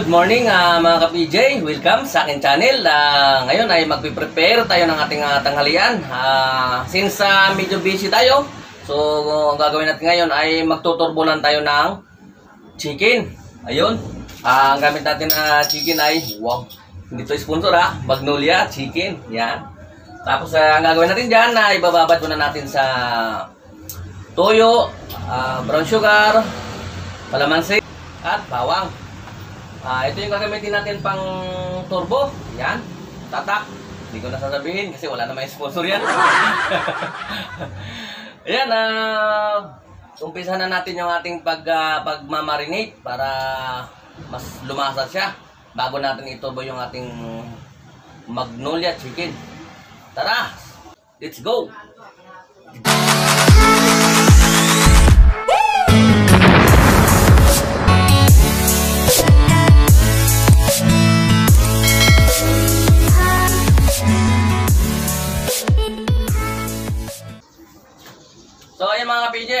Good morning ah, mga ka-PJ. Welcome sa akin channel. Ah, ngayon ay magpe-prepare tayo ng ating ah, tanghalian. Ah, since ah, medyo busy tayo, so ang gagawin natin ngayon ay magtuturbulan tayo ng chicken. Ayun. Ah, ang gamit natin na chicken ay, wow, hindi to sponsor ha, Magnolia Chicken. Yan. Tapos ah, ang gagawin natin dyan ay ibababad muna natin sa toyo, ah, brown sugar, kalamansi, at bawang. Ah, ito yung gagamitin natin pang turbo. Yan. Tatak. Hindi ko na sasabihin kasi wala namang sponsor yan. Ayan, ah, umpisahan na natin yung ating pag, ah, pagmamarinate para mas lumasa siya bago natin iturbo yung ating magnolia chicken. Tara! Let's go!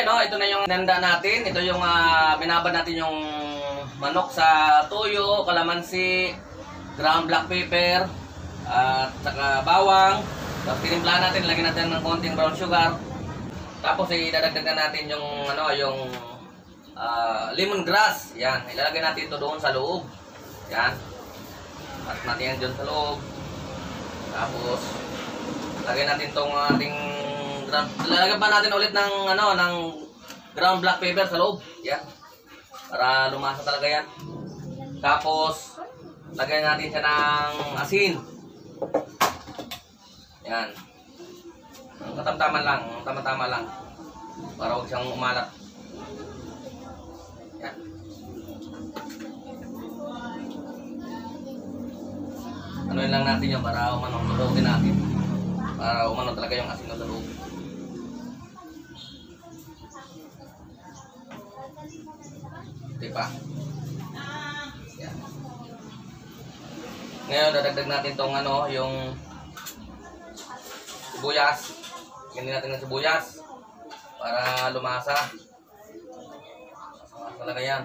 PJ, no? ito na yung nanda natin. Ito yung ah, binabad natin yung manok sa tuyo, kalamansi, ground black pepper, at saka bawang. Tapos tinimplahan natin, lagyan natin ng konting brown sugar. Tapos idadagdag na natin yung ano, yung ah, lemongrass. Yan, ilalagay natin ito doon sa loob. Yan. At natin yan dyan sa loob. Tapos lagyan natin tong ating lalagyan pa natin ulit ng ano ng ground black pepper sa loob. Yan. Para lumasa talaga yan. Tapos lagyan natin siya ng asin. Yan. Ang katamtaman lang, ang tama-tama lang. Para huwag siyang umalat. Yan. Ano lang natin yun para umanong tulogin natin. Para umano talaga yung asin sa loob. Diba? Yan. Ngayon, dadagdag natin tong ano, yung sibuyas. Ganyan natin ng sibuyas para lumasa. Lumasa talaga yan.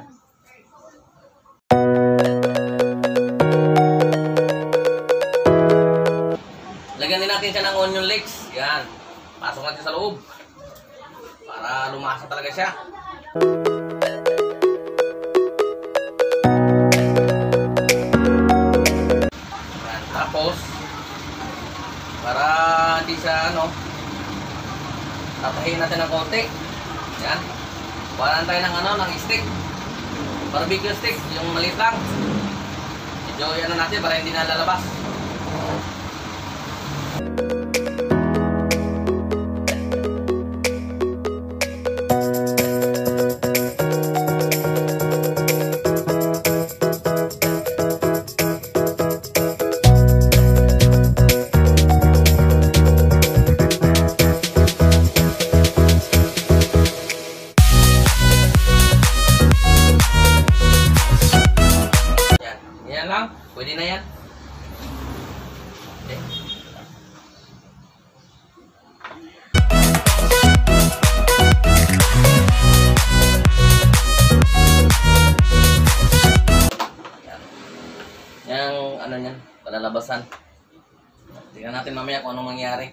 Lagyan din natin siya ng onion leeks. Yan. Pasok natin sa loob. Para lumasa talaga siya. Para hindi siya ano, tapahin natin ng konti. Yan. Kuhaan tayo ng ano, ng stick. Barbecue stick, yung maliit lang. Medyo yan na natin para hindi na lalabas. Palalabasan. Tingnan natin mamaya kung anong mangyari.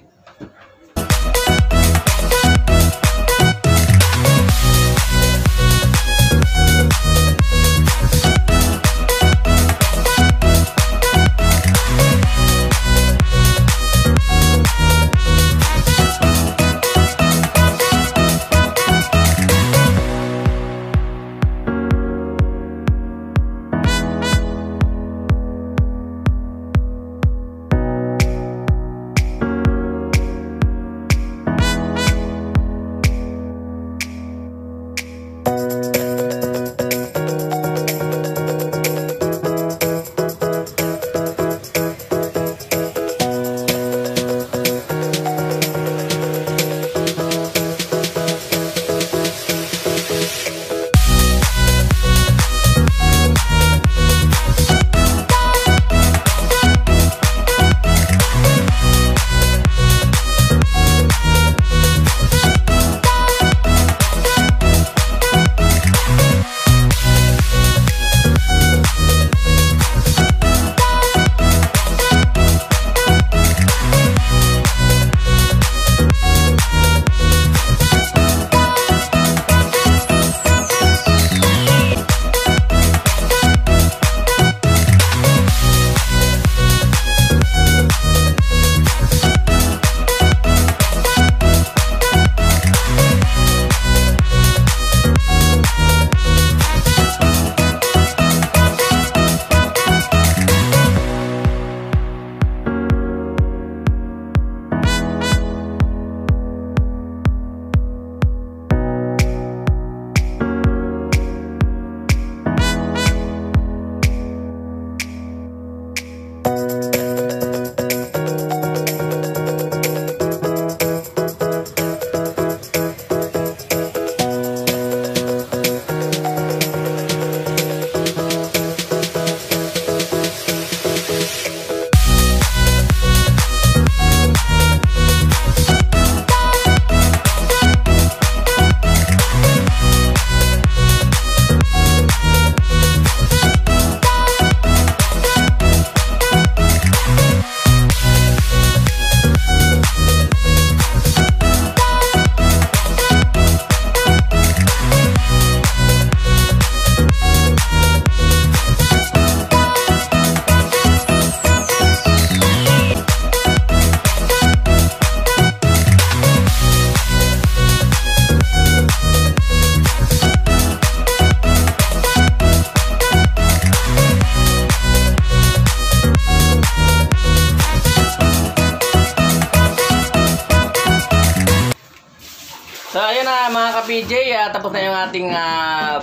Mga ka-PJ, ah, tapos na yung ating ah,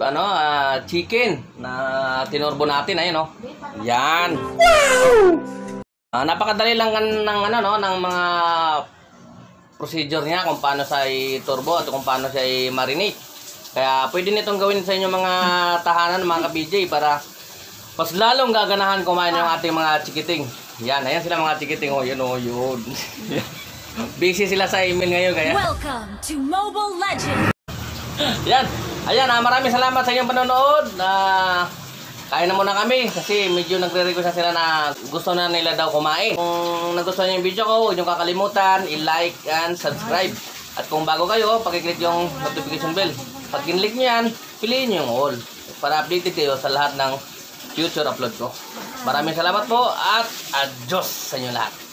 ano, ah, chicken na tinorbo natin. Ayun, oh. Yan. Ah, napakadali lang ng, ng ano no ng mga procedure niya kung paano siya i-turbo at kung paano siya i-marinate. Kaya pwede nitong gawin sa inyong mga tahanan mga ka-BJ para mas lalong gaganahan kumain yung ating mga chikiting. Yan, ayan sila mga chikiting. Oh, yun, oh, yun. Busy sila sa email ngayon kaya. Welcome to Mobile Legends! Yan. Ayan, ah, maraming salamat sa inyong panonood. Na kain na muna kami kasi medyo nagre-request na sila na gusto na nila daw kumain. Kung nagustuhan niyo yung video ko, huwag niyo kakalimutan i-like and subscribe. At kung bago kayo, pakiclick yung notification bell. Pag kinlik niyo yan, piliin niyo yung all para updated kayo sa lahat ng future upload ko. Maraming salamat po at adios sa inyo lahat.